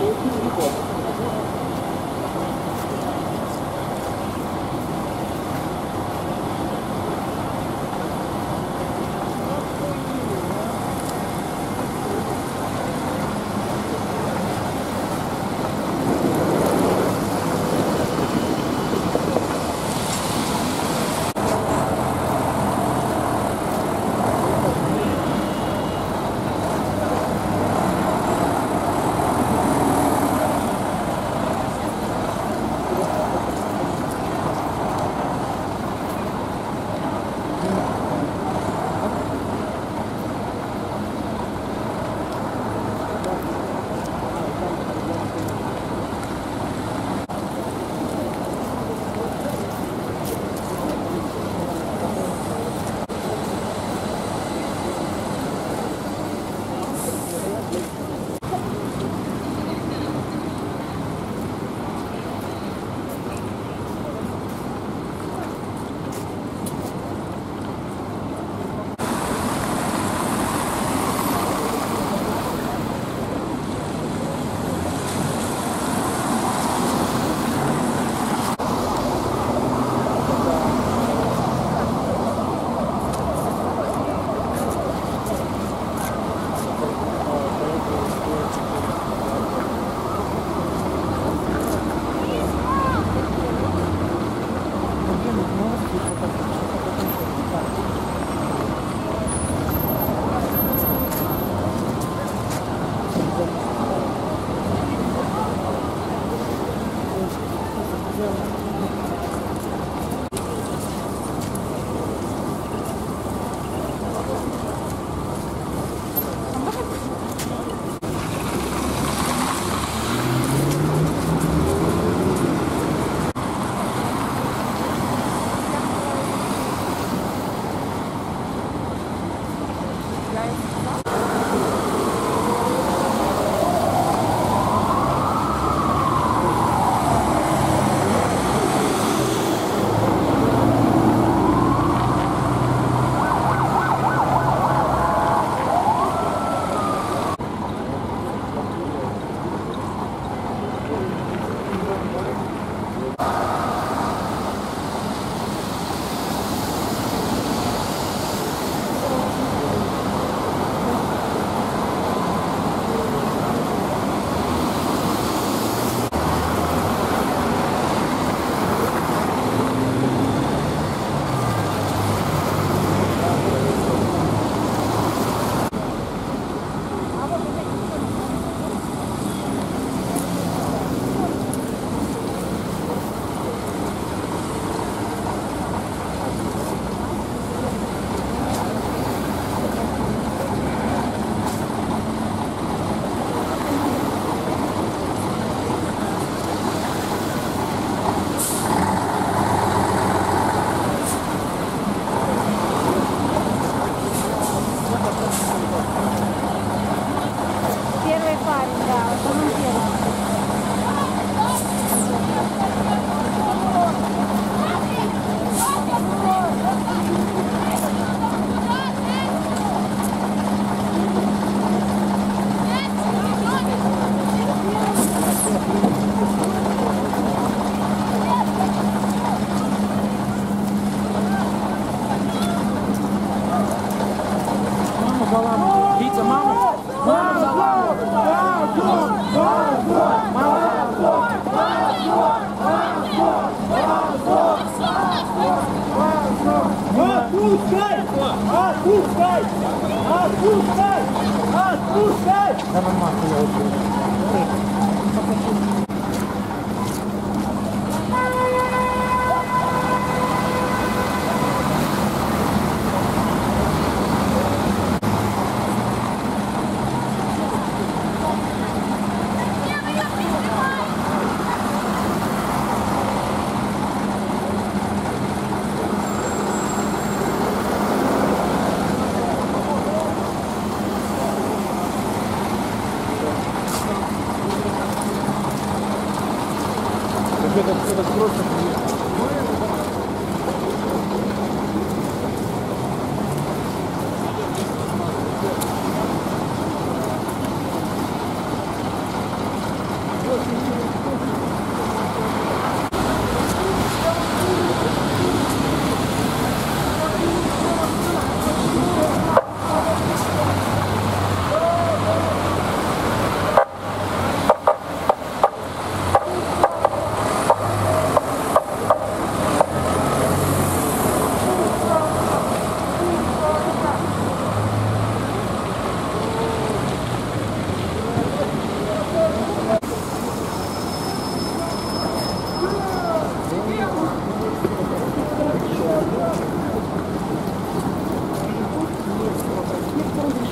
Заканчивается Отпускай! Отпускай! Отпускай! Отпускай! Да на маху я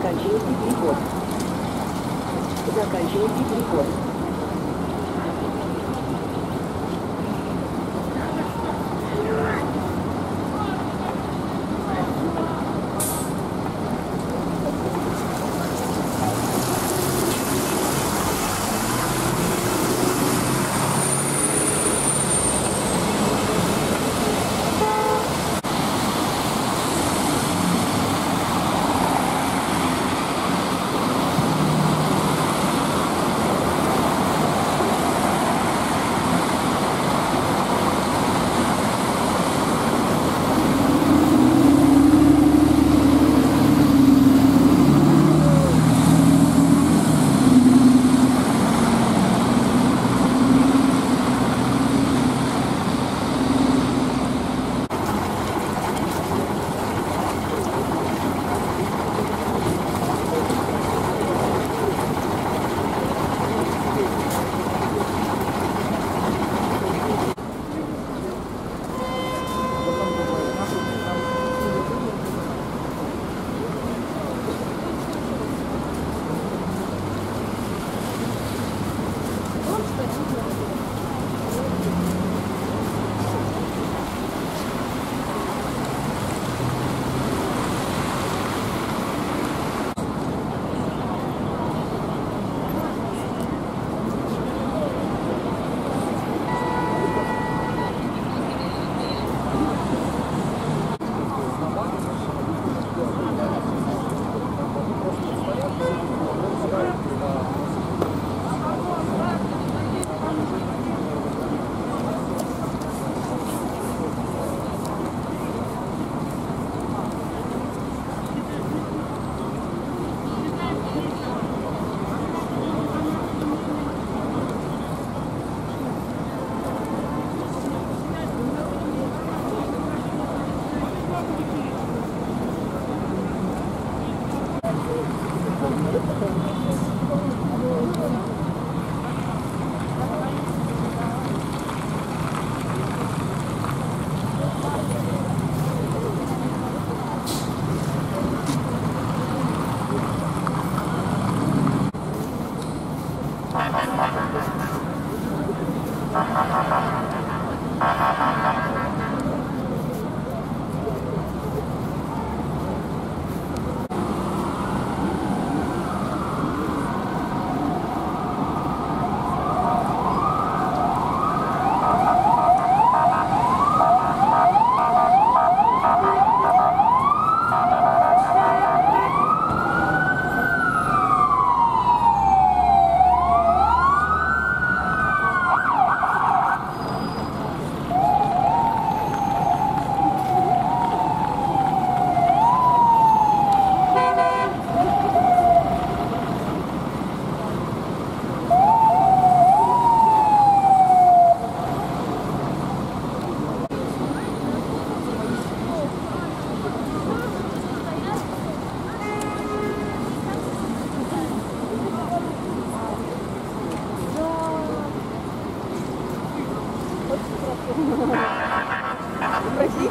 Закачайте приход. Закачайте приход. Ha ha ha ha. Простите,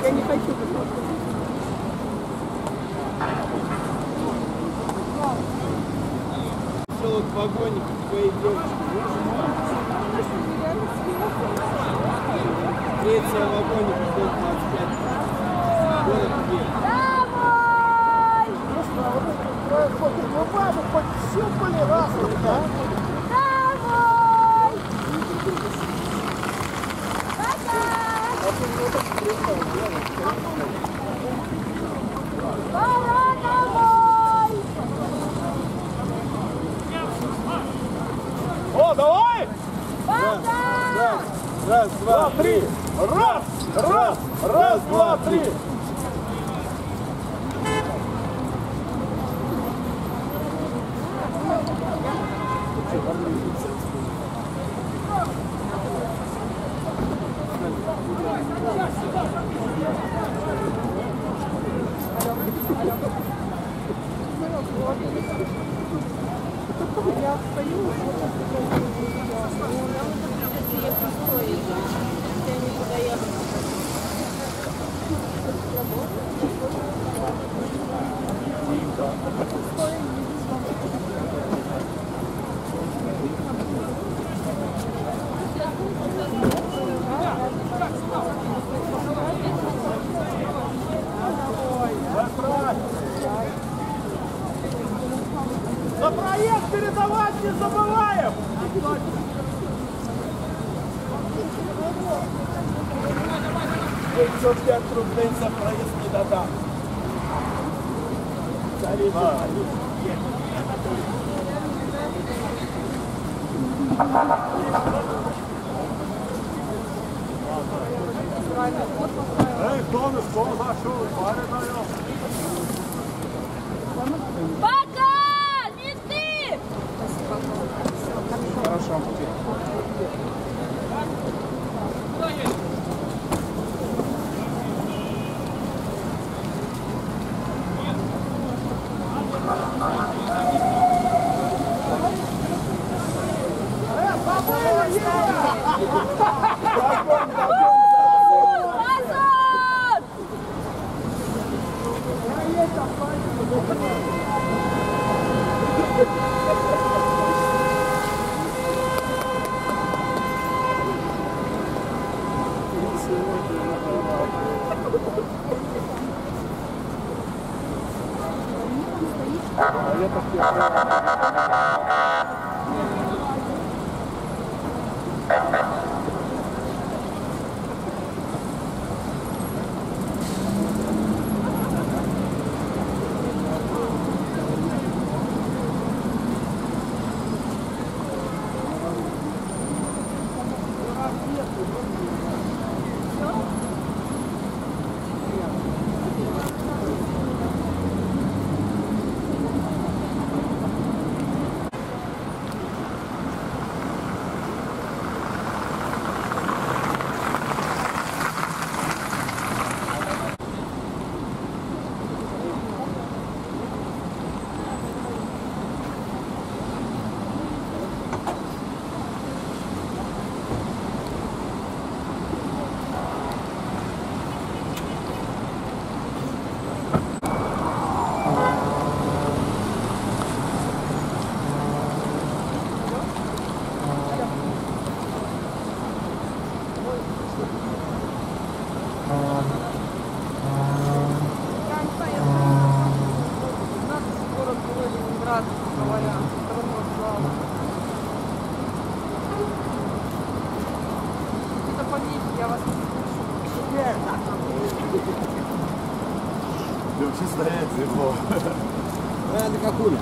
я не хочу. Шел от погони к твоей девушке. Третья вагоне, 25. Город где? Давай! Хоть глубоко, хоть все были разных, да? О, давай! Пока! Раз, два, три! Раз! Раз! Раз, два, три! За проезд передавать не забываем! 505 рублей за проезд не додам. Салима. Эй, кто на школу зашел? Парень даем. А, это какуля.